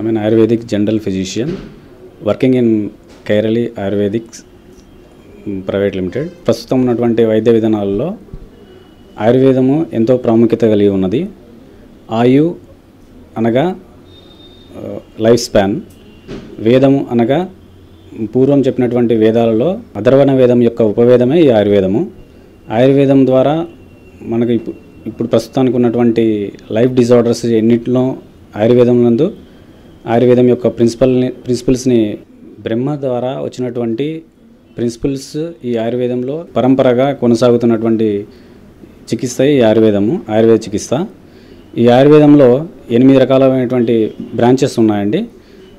I'm an Ayurvedic general physician working in Kairali Ayurvedics private limited. ప్రస్తుతం ఉన్నటువంటి వైద్య విధానాలలో ఆయుర్వేదము ఎంతో ప్రాముఖ్యత కలిగి ఉన్నది. ఆయు అనగా లైఫ్ స్పాన్. వేదము అనగా పూర్వం చెప్పినటువంటి వేదాలలో అధర్వణ వేదం యొక్క ఉపవేదమే ఈ ఆయుర్వేదము. ఆయుర్వేదం ద్వారా మనకు ఇప్పుడు ఇప్పుడు ప్రస్తుతానికి ఉన్నటువంటి లైఫ్ డిజార్డర్స్ ఎన్నిటిలో ఆయుర్వేదం నందు ఆయుర్వేదం యొక్క ప్రిన్సిపల్ని ప్రిన్సిపల్స్ని బ్రహ్మ ద్వారా వచ్చినటువంటి ప్రిన్సిపల్స్ ఈ ఆయుర్వేదంలో పరంపరగా కొనసాగుతున్నటువంటి చికిత్స ఈ ఆయుర్వేదము ఆయుర్వేద చికిత్స. ఈ ఆయుర్వేదంలో ఎనిమిది రకాలైనటువంటి బ్రాంచెస్ ఉన్నాయండి.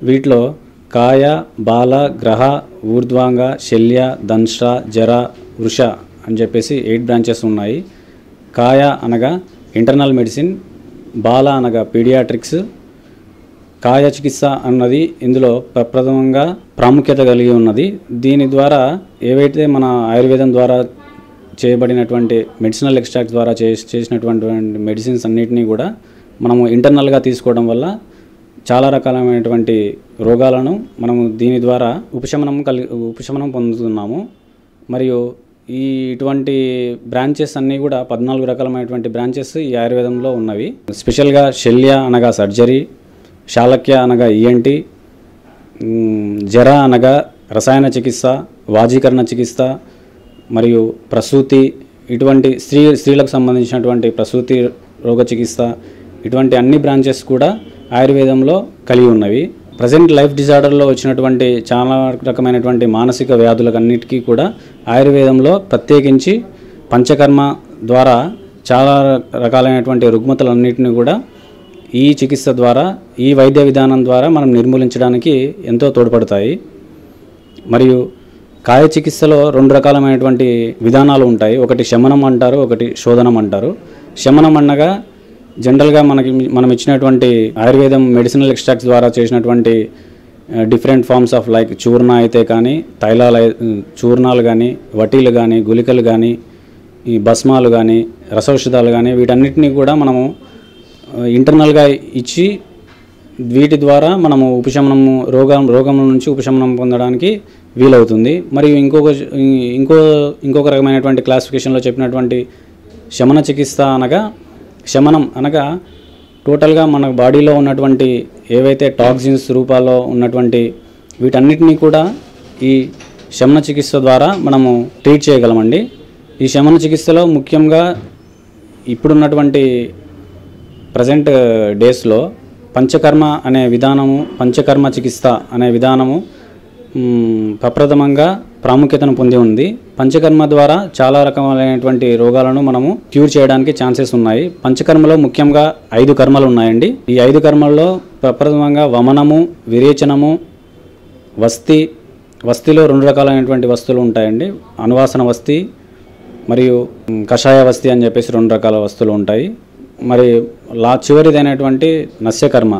వీటిలో కాయ బాల గ్రహ ఊర్ధ్వాంగ శల్య దంశ జర వృష అని చెప్పేసి ఎయిట్ బ్రాంచెస్ ఉన్నాయి. కాయ అనగా ఇంటర్నల్ మెడిసిన్ బాల అనగా పీడియాట్రిక్స్ కాయ చికిత్స అన్నది ఇందులో ప్రప్రథమంగా ప్రాముఖ్యత కలిగి ఉన్నది. దీని ద్వారా ఏవైతే మన ఆయుర్వేదం ద్వారా చేయబడినటువంటి మెడిసినల్ ఎక్స్ట్రాక్ట్ ద్వారా చేసి చేసినటువంటి మెడిసిన్స్ అన్నిటినీ కూడా మనము ఇంటర్నల్గా తీసుకోవడం వల్ల చాలా రకాలైనటువంటి రోగాలను మనము దీని ద్వారా ఉపశమనం కలి ఉపశమనం పొందుతున్నాము. మరియు ఈ ఇటువంటి బ్రాంచెస్ అన్నీ కూడా పద్నాలుగు రకాలమైనటువంటి బ్రాంచెస్ ఈ ఆయుర్వేదంలో ఉన్నవి. స్పెషల్గా శల్య అనగా సర్జరీ శాలక్య అనగా ఈఎన్టీ జర అనగా రసాయన చికిత్స వాజీకరణ చికిత్స మరియు ప్రసూతి ఇటువంటి స్త్రీ స్త్రీలకు సంబంధించినటువంటి ప్రసూతి రోగ చికిత్స ఇటువంటి అన్ని బ్రాంచెస్ కూడా ఆయుర్వేదంలో కలిగి ఉన్నవి. ప్రజెంట్ లైఫ్ డిజార్డర్లో వచ్చినటువంటి చాలా రకమైనటువంటి మానసిక వ్యాధులకన్నిటికీ కూడా ఆయుర్వేదంలో ప్రత్యేకించి పంచకర్మ ద్వారా చాలా రకాలైనటువంటి రుగ్మతలన్నింటినీ కూడా ఈ చికిత్స ద్వారా ఈ వైద్య విధానం ద్వారా మనం నిర్మూలించడానికి ఎంతో తోడ్పడతాయి. మరియు కాయ చికిత్సలో రెండు రకాలమైనటువంటి విధానాలు ఉంటాయి. ఒకటి శమనం అంటారు ఒకటి శోధనం అంటారు. శమనం అనగా జనరల్గా మనకి మనం ఇచ్చినటువంటి ఆయుర్వేదం మెడిసినల్ ఎక్స్ట్రాక్ట్స్ ద్వారా చేసినటువంటి డిఫరెంట్ ఫార్మ్స్ ఆఫ్ లైక్ చూర్ణ అయితే కానీ తైలాలు చూర్ణాలు కానీ వటీలు కానీ గుళికలు కానీ ఈ భస్మాలు కానీ రసౌషధాలు కానీ వీటన్నిటినీ కూడా మనము ఇంటర్నల్గా ఇచ్చి వీటి ద్వారా మనము ఉపశమనము రోగం రోగం నుంచి ఉపశమనం పొందడానికి వీలవుతుంది. మరియు ఇంకొక ఇంకో ఇంకొక రకమైనటువంటి క్లాసిఫికేషన్లో చెప్పినటువంటి శమన చికిత్స అనగా శమనం అనగా టోటల్గా మన బాడీలో ఉన్నటువంటి ఏవైతే టాక్సిన్స్ రూపాల్లో ఉన్నటువంటి వీటన్నిటినీ కూడా ఈ శమన చికిత్స ద్వారా మనము ట్రీట్ చేయగలమండి. ఈ శమన చికిత్సలో ముఖ్యంగా ఇప్పుడున్నటువంటి ప్రజెంట్ డేస్లో uh, పంచకర్మ అనే విధానము పంచకర్మ చికిత్స అనే విధానము ప్రప్రథమంగా ప్రాముఖ్యతను పొంది ఉంది. పంచకర్మ ద్వారా చాలా రకమైనటువంటి రోగాలను మనము క్యూర్ చేయడానికి ఛాన్సెస్ ఉన్నాయి. పంచకర్మలో ముఖ్యంగా ఐదు కర్మలు ఉన్నాయండి. ఈ ఐదు కర్మల్లో ప్రప్రథమంగా వమనము విరేచనము వస్తి వస్తిలో రెండు రకాలైనటువంటి వస్తువులు ఉంటాయండి. అనువాసన వస్తి మరియు కషాయ వస్తి అని చెప్పేసి రెండు రకాల వస్తువులు ఉంటాయి. మరి లా చివరిదైనటువంటి నస్యకర్మ.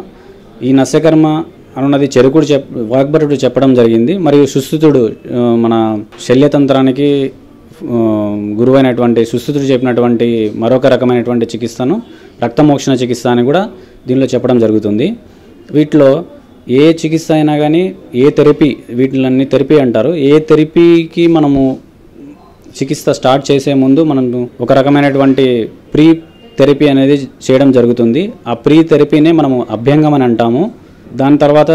ఈ నస్యకర్మ అనున్నది చెరుకుడు చెప్ వాగ్భటుడు చెప్పడం జరిగింది. మరియు సుస్థుతుడు మన శల్యతంత్రానికి గురువైనటువంటి సుస్థుతుడు చెప్పినటువంటి మరొక రకమైనటువంటి చికిత్సను రక్తమోక్షణ చికిత్స అని కూడా దీనిలో చెప్పడం జరుగుతుంది. వీటిలో ఏ చికిత్స అయినా కానీ ఏ థెరపీ వీటిలన్నీ థెరపీ అంటారు. ఏ థెరపీకి మనము చికిత్స స్టార్ట్ చేసే ముందు మనం ఒక రకమైనటువంటి ప్రీ థెరపీ అనేది చేయడం జరుగుతుంది. ఆ ప్రీ థెరపీనే మనము అభ్యంగం అని అంటాము. దాని తర్వాత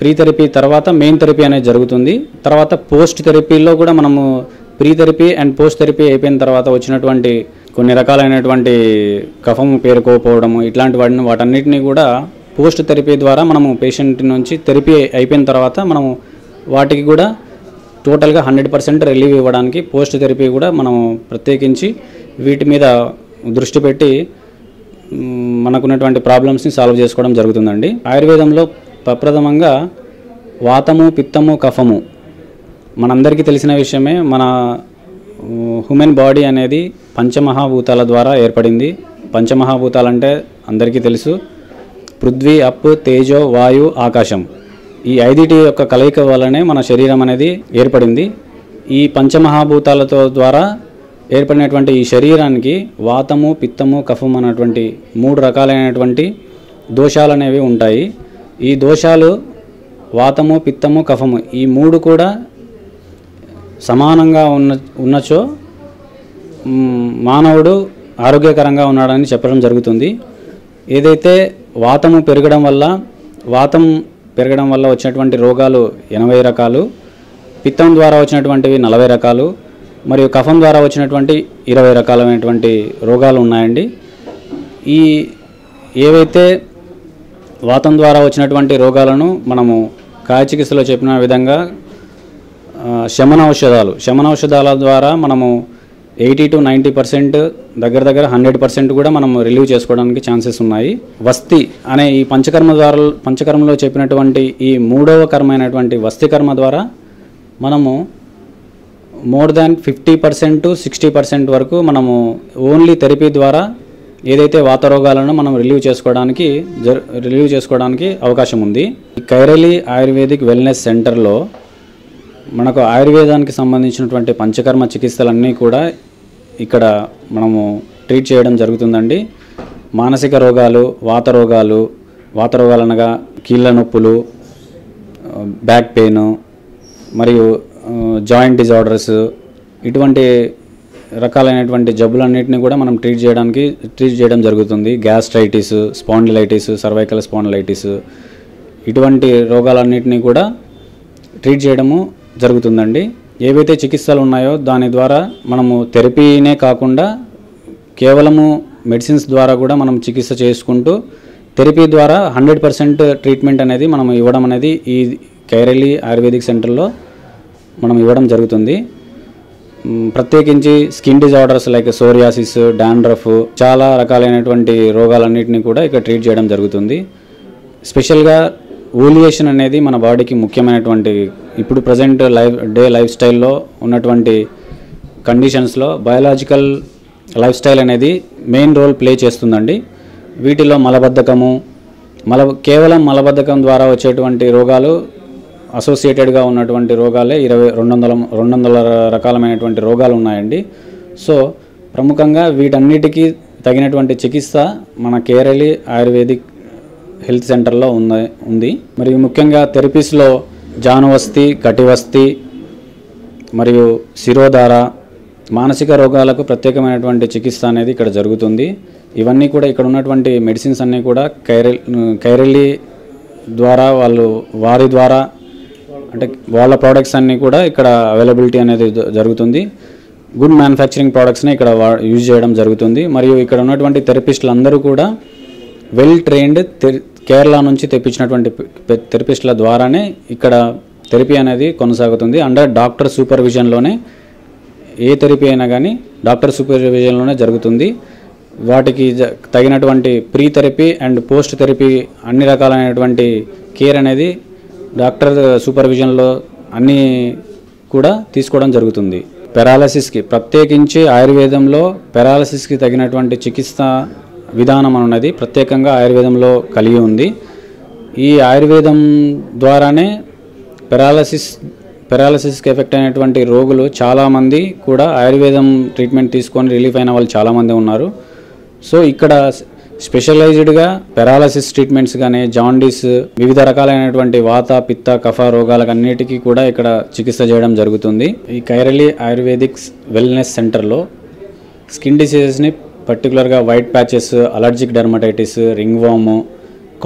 ప్రీ థెరపీ తర్వాత మెయిన్ థెరపీ అనేది జరుగుతుంది. తర్వాత పోస్ట్ థెరపీలో కూడా మనము pre therapy and post therapy అయిపోయిన తర్వాత వచ్చినటువంటి కొన్ని రకాలైనటువంటి కఫం పేరుకోకపోవడము ఇట్లాంటి వాటిని వాటన్నిటిని కూడా పోస్ట్ థెరపీ ద్వారా మనము పేషెంట్ నుంచి థెరపీ అయిపోయిన తర్వాత మనము వాటికి కూడా టోటల్గా హండ్రెడ్ పర్సెంట్ రిలీవ్ ఇవ్వడానికి పోస్ట్ థెరపీ కూడా మనం ప్రత్యేకించి వీటి మీద దృష్టి పెట్టి మనకున్నటువంటి ప్రాబ్లమ్స్ని సాల్వ్ చేసుకోవడం జరుగుతుందండి. ఆయుర్వేదంలో ప్రప్రథమంగా వాతము పిత్తము కఫము మనందరికీ తెలిసిన విషయమే. మన హ్యూమన్ బాడీ అనేది పంచమహాభూతాల ద్వారా ఏర్పడింది. పంచమహాభూతాలంటే అందరికీ తెలుసు. పృథ్వీ అప్ తేజో వాయు ఆకాశం ఈ ఐదిటి యొక్క కలయిక వల్లనే మన శరీరం అనేది ఏర్పడింది. ఈ పంచమహాభూతాలతో ద్వారా ఏర్పడినటువంటి ఈ శరీరానికి వాతము పిత్తము కఫం అన్నటువంటి మూడు రకాలైనటువంటి దోషాలు అనేవి ఉంటాయి. ఈ దోషాలు వాతము పిత్తము కఫము ఈ మూడు కూడా సమానంగా ఉన్న ఉన్నచో మానవుడు ఆరోగ్యకరంగా ఉన్నాడని చెప్పడం జరుగుతుంది. ఏదైతే వాతము పెరగడం వల్ల వాతం పెరగడం వల్ల వచ్చినటువంటి రోగాలు ఎనభై రకాలు పిత్తం ద్వారా వచ్చినటువంటివి నలభై రకాలు మరియు కఫం ద్వారా వచ్చినటువంటి ఇరవై రకాలైనటువంటి రోగాలు ఉన్నాయండి. ఈ ఏవైతే వాతం ద్వారా వచ్చినటువంటి రోగాలను మనము కాయ చికిత్సలో చెప్పిన విధంగా శమన ఔషధాలు శమన ఔషధాల ద్వారా మనము ఎయిటీ టు నైంటీ పర్సెంట్ దగ్గర దగ్గర హండ్రెడ్ పర్సెంట్ కూడా మనం రిలీవ్ చేసుకోవడానికి ఛాన్సెస్ ఉన్నాయి. వస్తి అనే ఈ పంచకర్మ ద్వారా పంచకర్మలో చెప్పినటువంటి ఈ మూడవ కర్మ అయినటువంటి వస్తి కర్మ ద్వారా మనము more than fifty percent to sixty percent వరకు మనము ఓన్లీ థెరపీ ద్వారా ఏదైతే వాత రోగాలను మనం రిలీవ్ చేసుకోవడానికి రిలీవ్ చేసుకోవడానికి అవకాశం ఉంది. ఈ కైరలి ఆయుర్వేదిక్ వెల్నెస్ సెంటర్లో మనకు ఆయుర్వేదానికి సంబంధించినటువంటి పంచకర్మ చికిత్సలన్నీ కూడా ఇక్కడ మనము ట్రీట్ చేయడం జరుగుతుందండి. మానసిక రోగాలు వాత రోగాలు వాత రోగాలు అనగా కీళ్ళ నొప్పులు బ్యాక్ పెయిన్ మరియు జాయింట్ డిజార్డర్స్ ఇటువంటి రకాలైనటువంటి జబ్బులన్నింటినీ కూడా మనం ట్రీట్ చేయడానికి ట్రీట్ చేయడం జరుగుతుంది. గ్యాస్ట్రైటిస్ స్పాండిలైటిస్ సర్వైకల్ స్పాండిలైటిస్ ఇటువంటి రోగాలన్నింటినీ కూడా ట్రీట్ చేయడము జరుగుతుందండి. ఏవైతే చికిత్సలు ఉన్నాయో దాని ద్వారా మనము థెరపీనే కాకుండా కేవలము మెడిసిన్స్ ద్వారా కూడా మనం చికిత్స చేసుకుంటూ థెరపీ ద్వారా హండ్రెడ్ పర్సెంట్ ట్రీట్మెంట్ అనేది మనం ఇవ్వడం అనేది ఈ కైరలి ఆయుర్వేదిక్ సెంటర్లో మనం ఇవ్వడం జరుగుతుంది. ప్రత్యేకించి skin disorders like psoriasis dandruff చాలా రకాలైనటువంటి రోగాలన్నింటినీ కూడా ఇక్కడ ట్రీట్ చేయడం జరుగుతుంది. స్పెషల్గా ఓలియేషన్ అనేది మన బాడీకి ముఖ్యమైనటువంటి ఇప్పుడు ప్రజెంట్ లైఫ్ డే లైఫ్ స్టైల్లో ఉన్నటువంటి కండిషన్స్లో బయాలజికల్ లైఫ్ స్టైల్ అనేది మెయిన్ రోల్ ప్లే చేస్తుందండి. వీటిలో మలబద్ధకము మల కేవలం మలబద్ధకం ద్వారా వచ్చేటువంటి రోగాలు అసోసియేటెడ్గా ఉన్నటువంటి రోగాలే ఇరవై రెండు వందల రెండు వందల రకాలమైనటువంటి రోగాలు ఉన్నాయండి సో ప్రముఖంగా వీటన్నిటికీ తగినటువంటి చికిత్స మన కేరళి ఆయుర్వేదిక్ హెల్త్ సెంటర్లో ఉంది ఉంది. మరియు ముఖ్యంగా థెరపీస్లో జానువస్తి కటివస్తి మరియు శిరోధార మానసిక రోగాలకు ప్రత్యేకమైనటువంటి చికిత్స అనేది ఇక్కడ జరుగుతుంది. ఇవన్నీ కూడా ఇక్కడ ఉన్నటువంటి మెడిసిన్స్ అన్నీ కూడా కైరెల్ కైరళి ద్వారా వాళ్ళు వారి ద్వారా అంటే వాళ్ళ ప్రోడక్ట్స్ అన్నీ కూడా ఇక్కడ అవైలబిలిటీ అనేది జరుగుతుంది. గుడ్ మ్యానుఫ్యాక్చరింగ్ ప్రోడక్ట్స్ని ఇక్కడ యూజ్ చేయడం జరుగుతుంది. మరియు ఇక్కడ ఉన్నటువంటి థెరపిస్టులు అందరూ కూడా వెల్ ట్రైన్డ్ కేరళ నుంచి తెప్పించినటువంటి థెరపిస్టుల ద్వారానే ఇక్కడ థెరపీ అనేది కొనసాగుతుంది. అండర్ డాక్టర్ సూపర్విజన్లోనే ఏ థెరపీ అయినా కానీ డాక్టర్ సూపర్విజన్లోనే జరుగుతుంది. వాటికి తగినటువంటి pre therapy and post therapy అన్ని రకాలైనటువంటి కేర్ అనేది డాక్టర్ సూపర్విజన్లో అన్నీ కూడా తీసుకోవడం జరుగుతుంది. పెరాలసిస్కి ప్రత్యేకించి ఆయుర్వేదంలో పెరాలసిస్కి తగినటువంటి చికిత్స విధానం ఉన్నది ప్రత్యేకంగా ఆయుర్వేదంలో కలిగి ఉంది. ఈ ఆయుర్వేదం ద్వారానే పెరాలసిస్ పెరాలసిస్కి ఎఫెక్ట్ అయినటువంటి రోగులు చాలామంది కూడా ఆయుర్వేదం ట్రీట్మెంట్ తీసుకొని రిలీఫ్ అయిన వాళ్ళు చాలామంది ఉన్నారు. సో ఇక్కడ స్పెషలైజ్డ్గా పెరాలసిస్ ట్రీట్మెంట్స్ కానీ జాండీస్ వివిధ రకాలైనటువంటి వాత పిత్త కఫ రోగాలకన్నిటికీ కూడా ఇక్కడ చికిత్స చేయడం జరుగుతుంది. ఈ కైరళి ఆయుర్వేదిక్స్ వెల్నెస్ సెంటర్లో స్కిన్ డిసీజెస్ని పర్టికులర్గా white patches allergic dermatitis ringworm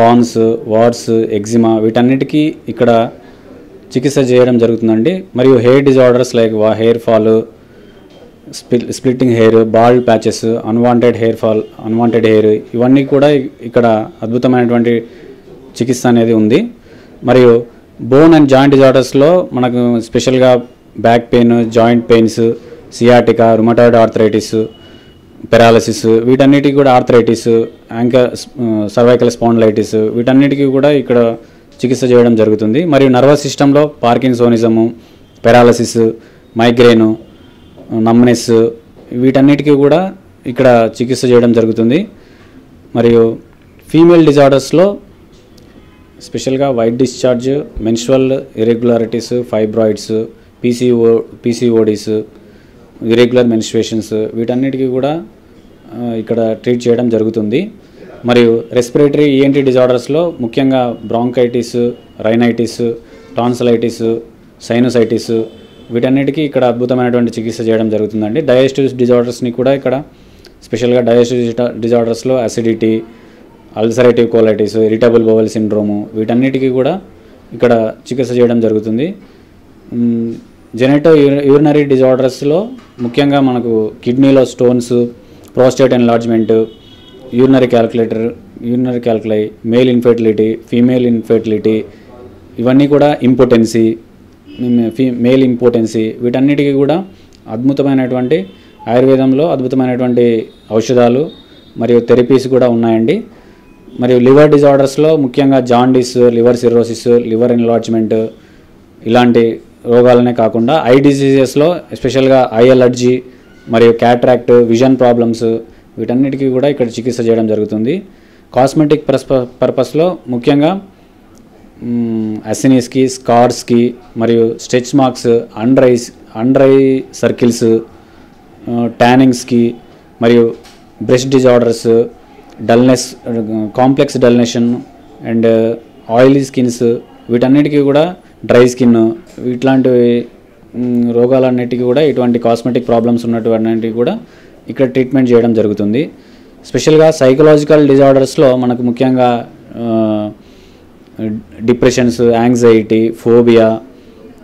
corns warts eczema వీటన్నిటికీ ఇక్కడ చికిత్స చేయడం జరుగుతుందండి. మరియు hair disorders like hair fall splitting hair bald patches unwanted hair fall unwanted hair ఇవన్నీ కూడా ఇక్కడ అద్భుతమైనటువంటి చికిత్స అనేది ఉంది. మరియు బోన్ అండ్ జాయింట్ డిజార్డర్స్లో మనకు స్పెషల్గా back pain joint pains sciatica rheumatoid arthritis paralysis వీటన్నిటికీ కూడా ఆర్థరైటిస్ యాంకర్ సర్వైకల్ స్పాండ్లైటిస్ వీటన్నిటికీ కూడా ఇక్కడ చికిత్స చేయడం జరుగుతుంది. మరియు నర్వస్ సిస్టంలో పార్కిన్సోనిజము పెరాలసిస్ మైగ్రేను నమ్నెస్ వీటన్నిటికీ కూడా ఇక్కడ చికిత్స చేయడం జరుగుతుంది. మరియు ఫీమేల్ డిజార్డర్స్లో స్పెషల్గా white discharge menstrual irregularities fibroids PCO PCODs irregular menstruations వీటన్నిటికీ కూడా ఇక్కడ ట్రీట్ చేయడం జరుగుతుంది. మరియు రెస్పిరేటరీ ఈఎన్టీ డిజార్డర్స్లో ముఖ్యంగా బ్రాంకైటిస్ రైనైటిస్ టాన్సలైటిస్ సైనసైటిస్ వీటన్నిటికీ ఇక్కడ అద్భుతమైనటువంటి చికిత్స చేయడం జరుగుతుందండి. డైజెస్టివ్ డిజార్డర్స్ని కూడా ఇక్కడ స్పెషల్గా digestive డిజార్డర్స్లో acidity ulcerative colitis irritable bowel syndrome వీటన్నిటికీ కూడా ఇక్కడ చికిత్స చేయడం జరుగుతుంది. జెనెటో యూరినరీ డిజార్డర్స్లో ముఖ్యంగా మనకు కిడ్నీలో stones prostate enlargement urinary calculator urinary calculi male infertility female infertility ఇవన్నీ కూడా ఇంపార్టెన్సీ మేల్ ఇంపార్టెన్సీ వీటన్నిటికీ కూడా అద్భుతమైనటువంటి ఆయుర్వేదంలో అద్భుతమైనటువంటి ఔషధాలు మరియు థెరపీస్ కూడా ఉన్నాయండి. మరియు లివర్ డిజార్డర్స్లో ముఖ్యంగా jaundice liver cirrhosis liver enlargement ఇలాంటి రోగాలనే కాకుండా ఐ డిసీజెస్లో ఎస్పెషల్గా ఐ అలర్జీ మరియు క్యాట్రాక్ట్ విజన్ ప్రాబ్లమ్స్ వీటన్నిటికీ కూడా ఇక్కడ చికిత్స చేయడం జరుగుతుంది. కాస్మెటిక్ పర్పస్ పర్పస్లో ముఖ్యంగా అసినీస్కి స్కార్స్కి మరియు stretch marks under eyes under eye circles ట్యానింగ్స్కి మరియు బ్రెస్ట్ డిజార్డర్స్ డల్నెస్ కాంప్లెక్స్ డల్నేషన్ అండ్ ఆయిలీ స్కిన్స్ వీటన్నిటికీ కూడా డ్రై స్కిన్ ఇట్లాంటి రోగాలన్నిటికీ కూడా ఇటువంటి కాస్మెటిక్ ప్రాబ్లమ్స్ ఉన్నటువంటివి కూడా ఇక్కడ ట్రీట్మెంట్ చేయడం జరుగుతుంది. స్పెషల్గా సైకలాజికల్ డిజార్డర్స్లో మనకు ముఖ్యంగా డిప్రెషన్స్ యాంగ్జైటీ ఫోబియా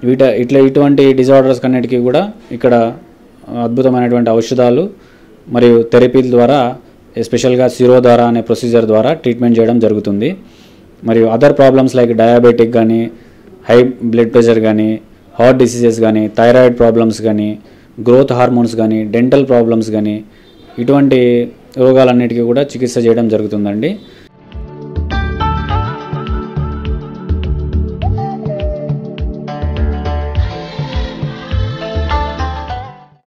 వీట ఇట్లా ఇటువంటి డిజార్డర్స్ అన్నిటికీ కూడా ఇక్కడ అద్భుతమైనటువంటి ఔషధాలు మరియు థెరపీల ద్వారా ఎస్పెషల్గా సిరోధార అనే ప్రొసీజర్ ద్వారా ట్రీట్మెంట్ చేయడం జరుగుతుంది. మరియు అదర్ ప్రాబ్లమ్స్ లైక్ డయాబెటిక్ కానీ హై బ్లడ్ ప్రెషర్ కానీ హార్ట్ డిసీజెస్ కానీ థైరాయిడ్ ప్రాబ్లమ్స్ కానీ గ్రోత్ హార్మోన్స్ కానీ డెంటల్ ప్రాబ్లమ్స్ కానీ ఇటువంటి రోగాలన్నిటికీ కూడా చికిత్స చేయడం జరుగుతుందండి.